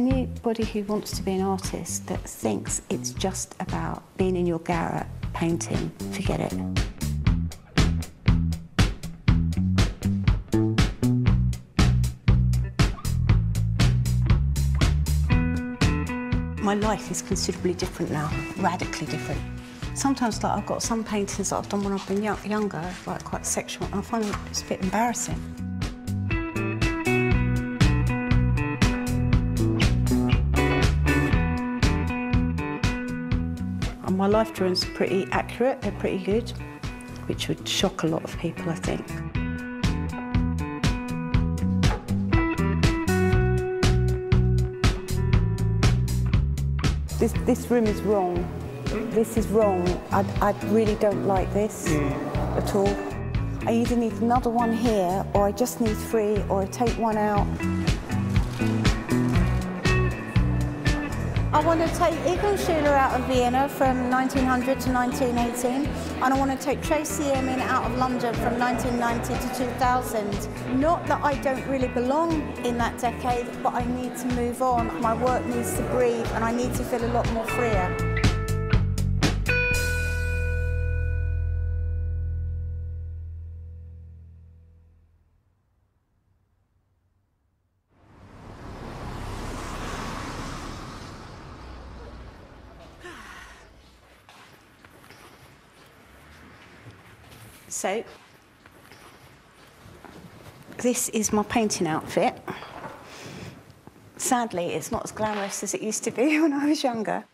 Anybody who wants to be an artist that thinks it's just about being in your garret painting, forget it. My life is considerably different now, radically different. Sometimes like, I've got some paintings that I've done when I've been young, younger, like quite sexual, and I find it just a bit embarrassing. Life drawings are pretty accurate, they're pretty good, which would shock a lot of people, I think. This, this room is wrong. This is wrong. I, I really don't like this mm. at all. I either need another one here, or I just need three, or I take one out. I want to take Egon Schiele out of Vienna from 1900 to 1918, and I want to take Tracey Emin out of London from 1990 to 2000. Not that I don't really belong in that decade, but I need to move on. My work needs to breathe, and I need to feel a lot more freer. So, this is my painting outfit. Sadly, it's not as glamorous as it used to be when I was younger,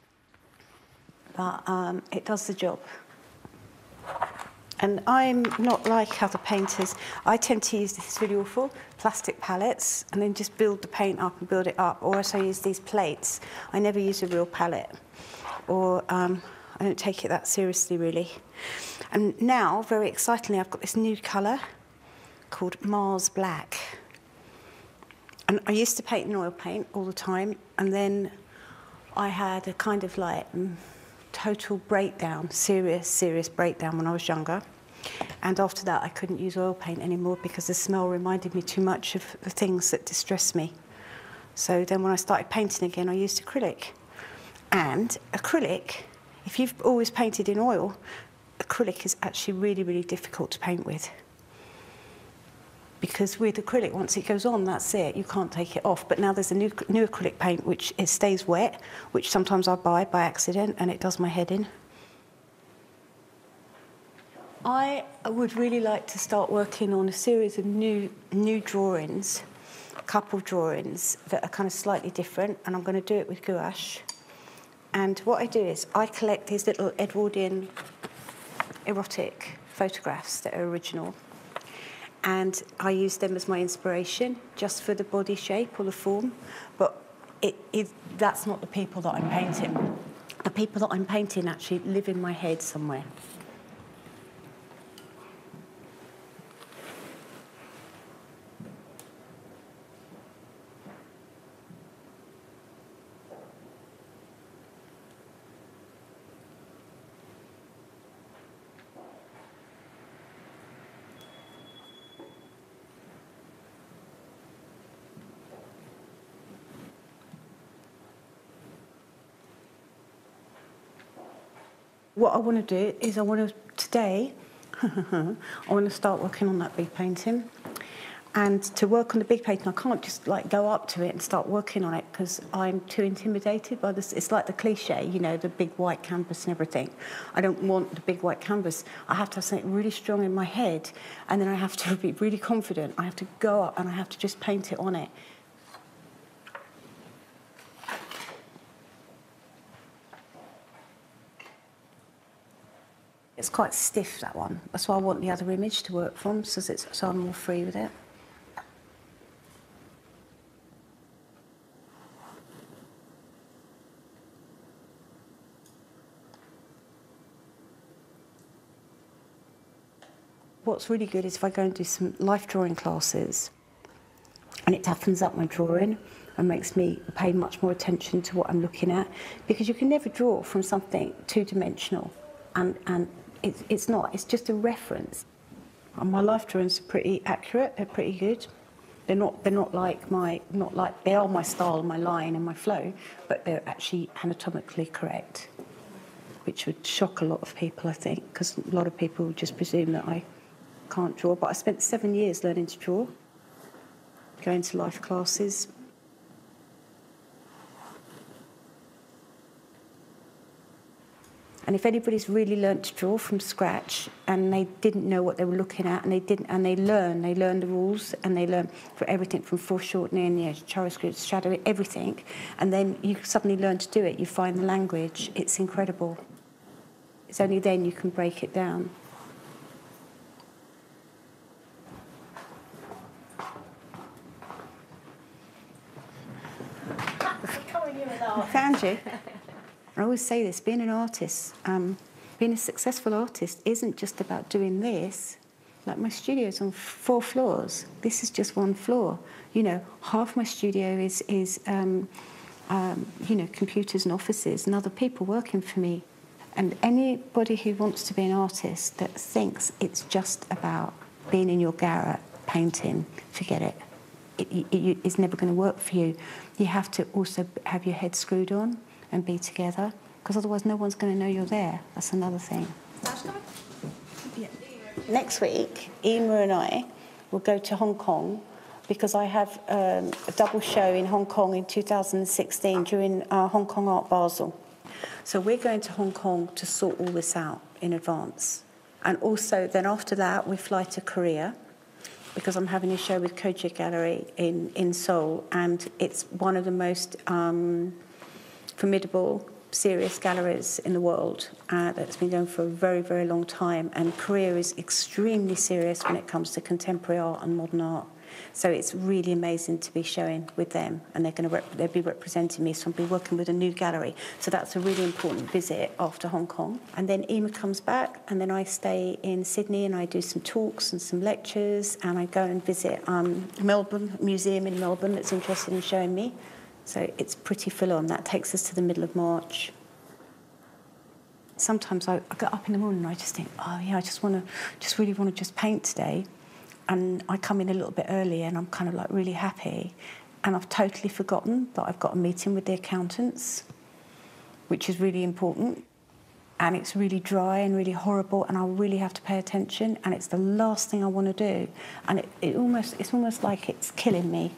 but um, it does the job. And I'm not like other painters. I tend to use this really awful plastic palettes and then just build the paint up and build it up. Or else I use these plates. I never use a real palette. Or um, I don't take it that seriously, really. And now, very excitingly, I've got this new colour called Mars Black. And I used to paint in oil paint all the time, and then I had a kind of like mm, total breakdown, serious, serious breakdown when I was younger. And after that, I couldn't use oil paint anymore because the smell reminded me too much of the things that distressed me. So then when I started painting again, I used acrylic. And acrylic, If you've always painted in oil, acrylic is actually really, really difficult to paint with. Because with acrylic, once it goes on, that's it. You can't take it off. But now there's a new, new acrylic paint which it stays wet, which sometimes I buy by accident and it does my head in. I would really like to start working on a series of new new drawings, a couple drawings that are kind of slightly different, and I'm going to do it with gouache. And what I do is I collect these little Edwardian erotic photographs that are original. And I use them as my inspiration, just for the body shape or the form. But it, it, that's not the people that I'm painting. The people that I'm painting actually live in my head somewhere. What I want to do is I want to, today, I want to start working on that big painting. And to work on the big painting, I can't just like go up to it and start working on it because I'm too intimidated by this. It's like the cliche, you know, the big white canvas and everything. I don't want the big white canvas. I have to have something really strong in my head, and then I have to be really confident. I have to go up and I have to just paint it on it. It's quite stiff, that one. That's why I want the other image to work from, so, it's, so I'm more free with it. What's really good is if I go and do some life drawing classes, and it toughens up my drawing and makes me pay much more attention to what I'm looking at, because you can never draw from something two-dimensional and, and it's, it's not, it's just a reference. And my life drawings are pretty accurate, they're pretty good. They're not, they're not like my, not like, they are my style, my line and my flow, but they're actually anatomically correct, which would shock a lot of people, I think, because a lot of people just presume that I can't draw. But I spent seven years learning to draw, going to life classes, And if anybody's really learnt to draw from scratch and they didn't know what they were looking at and they didn't and they learn, they learn the rules and they learn for everything from foreshortening, know, chiaroscuro, shadowing, everything. And then you suddenly learn to do it. You find the language. It's incredible. It's only then you can break it down. I found you. I always say this being an artist, um, being a successful artist isn't just about doing this. Like my studio's on four floors. This is just one floor. You know, half my studio is, is um, um, you know, computers and offices and other people working for me. And anybody who wants to be an artist that thinks it's just about being in your garret painting, forget it. It, it, it it's never going to work for you. You have to also have your head screwed on and be together because otherwise no one's going to know you're there. That's another thing. Yeah. Next week, Ema and I will go to Hong Kong because I have um, a double show in Hong Kong in 2016 during uh, Hong Kong Art Basel. So we're going to Hong Kong to sort all this out in advance. And also, then after that, we fly to Korea because I'm having a show with Kukje Gallery in, in Seoul, and it's one of the most um, formidable, serious galleries in the world uh, that's been going for a very, very long time. And Korea is extremely serious when it comes to contemporary art and modern art. So it's really amazing to be showing with them, and they're going to rep- they'll be representing me. So I'll be working with a new gallery. So that's a really important visit after Hong Kong. And then Ema comes back, and then I stay in Sydney and I do some talks and some lectures, and I go and visit um, Melbourne Museum in Melbourne that's interested in showing me. So it's pretty full on. That takes us to the middle of March. Sometimes I, I get up in the morning and I just think, oh yeah, I just want to, just really want to just paint today. And I come in a little bit early and I'm kind of like really happy. And I've totally forgotten that I've got a meeting with the accountants, which is really important. And it's really dry and really horrible, and I really have to pay attention. And it's the last thing I want to do. And it, it almost, it's almost like it's killing me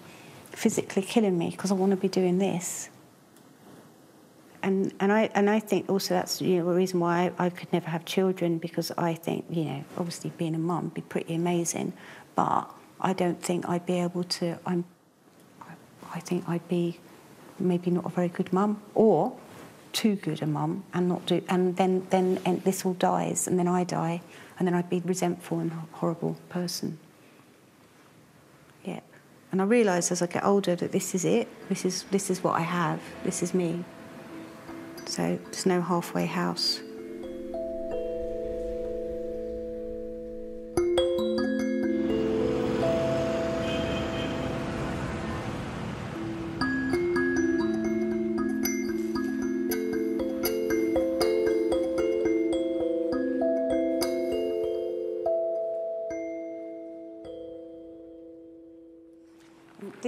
physically killing me because I want to be doing this. And, and, I, and I think also that's you know, a reason why I, I could never have children because I think, you know, obviously being a mum would be pretty amazing, but I don't think I'd be able to, I'm, I think I'd be maybe not a very good mum or too good a mum and not do, and then, then and this all dies and then I die and then I'd be resentful and horrible person. And I realise as I get older that this is it. This is, this is what I have. This is me. So there's no halfway house.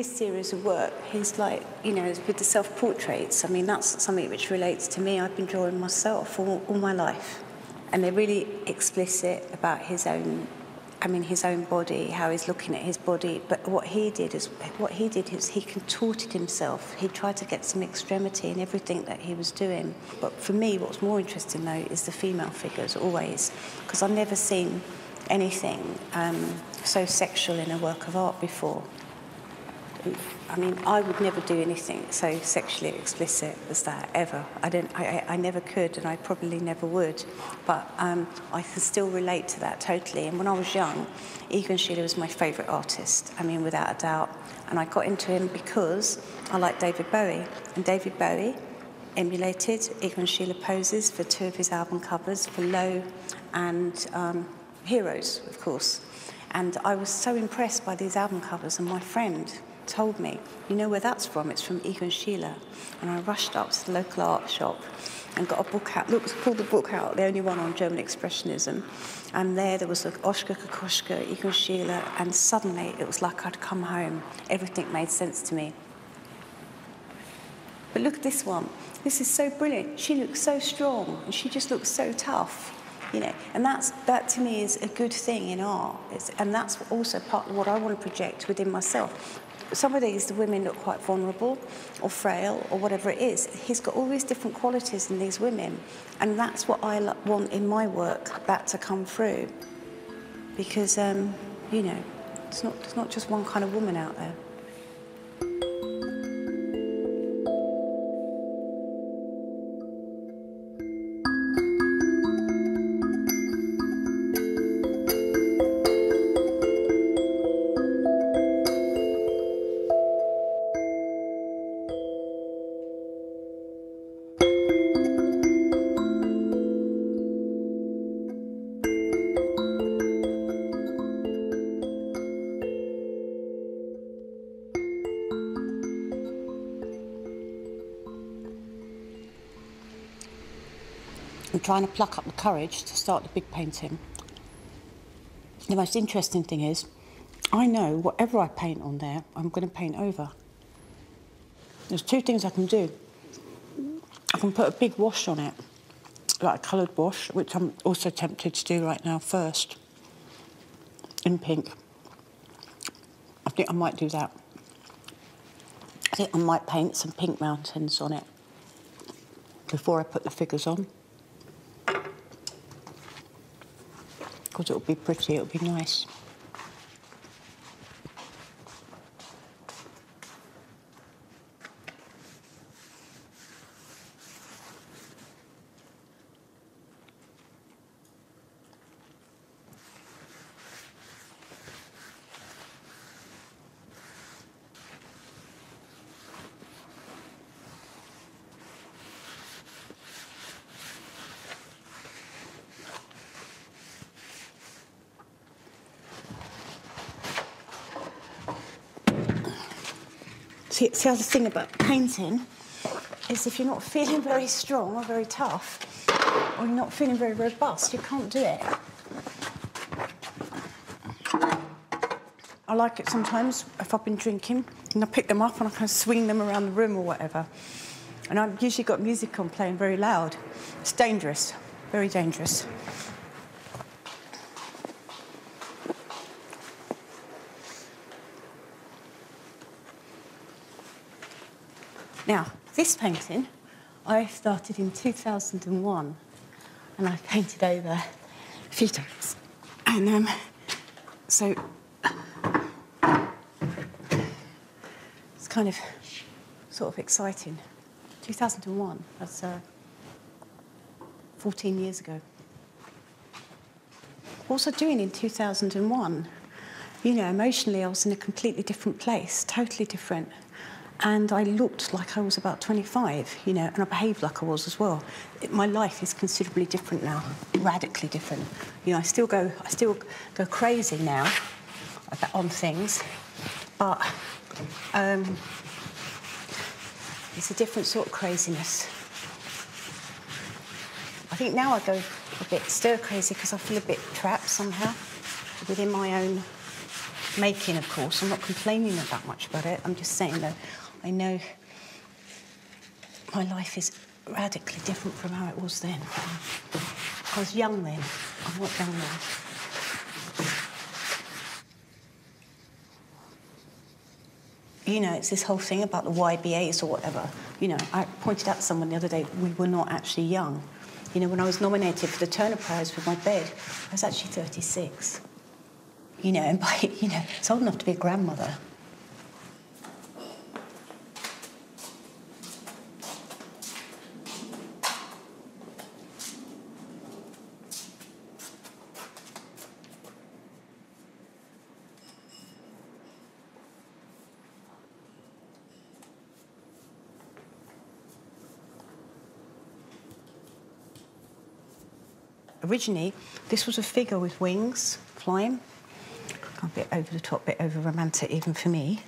This series of work is like, you know, with the self-portraits, I mean, that's something which relates to me. I've been drawing myself all, all my life. And they're really explicit about his own, I mean, his own body, how he's looking at his body. But what he did is, what he did is he contorted himself. He tried to get some extremity in everything that he was doing. But for me, what's more interesting, though, is the female figures, always. Because I've never seen anything um, so sexual in a work of art before. I mean, I would never do anything so sexually explicit as that ever. I don't. I, I never could, and I probably never would. But um, I can still relate to that totally. And when I was young, Egon Schiele was my favourite artist. I mean, without a doubt. And I got into him because I like David Bowie, and David Bowie emulated Egon Schiele poses for two of his album covers for Low and um, Heroes, of course. And I was so impressed by these album covers, and my friend told me, you know where that's from? It's from Egon Schiele. And I rushed up to the local art shop and got a book out, looked, pulled the book out, the only one on German Expressionism. And there, there was Oskar Kokoschka, Egon Schiele, and suddenly it was like I'd come home. Everything made sense to me. But look at this one. This is so brilliant. She looks so strong, and she just looks so tough you know, and that's that to me is a good thing in art, it's, and that's also part of what I want to project within myself. Some of these the women look quite vulnerable or frail or whatever it is. He's got all these different qualities in these women, and that's what I want in my work that to come through, because um, you know, it's not it's not just one kind of woman out there. Trying to pluck up the courage to start the big painting. The most interesting thing is, I know whatever I paint on there, I'm going to paint over. There's two things I can do. I can put a big wash on it, like a coloured wash, which I'm also tempted to do right now first, in pink. I think I might do that. I think I might paint some pink mountains on it before I put the figures on. Because it'll be pretty, it'll be nice. See, the other thing about painting is if you're not feeling very strong or very tough, or you're not feeling very robust, you can't do it. I like it sometimes if I've been drinking and I pick them up and I kind of swing them around the room or whatever. And I've usually got music on playing very loud. It's dangerous, very dangerous. Now, this painting I started in 2001 and I've painted over a few times. And um, so it's kind of sort of exciting. 2001, that's uh, 14 years ago. What was I doing in 2001, you know, emotionally I was in a completely different place, totally different and I looked like I was about 25, you know, and I behaved like I was as well. It, my life is considerably different now, radically different. You know, I still go, I still go crazy now on things, but um, it's a different sort of craziness. I think now I go a bit stir crazy because I feel a bit trapped somehow within my own making, of course. I'm not complaining that much about it. I'm just saying that I know my life is radically different from how it was then. I was young then. I'm not young now. You know, it's this whole thing about the YBAs or whatever. You know, I pointed out to someone the other day, we were not actually young. You know, when I was nominated for the Turner Prize with my bed, I was actually 36. You know, and by, you know, it's old enough to be a grandmother. Originally, this was a figure with wings flying. A bit over the top, a bit over romantic even for me.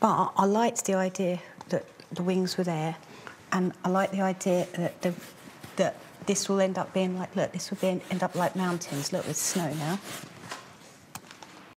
But I liked the idea that the wings were there, and I like the idea that the, that this will end up being like, look, this will be end up like mountains, look, with snow now.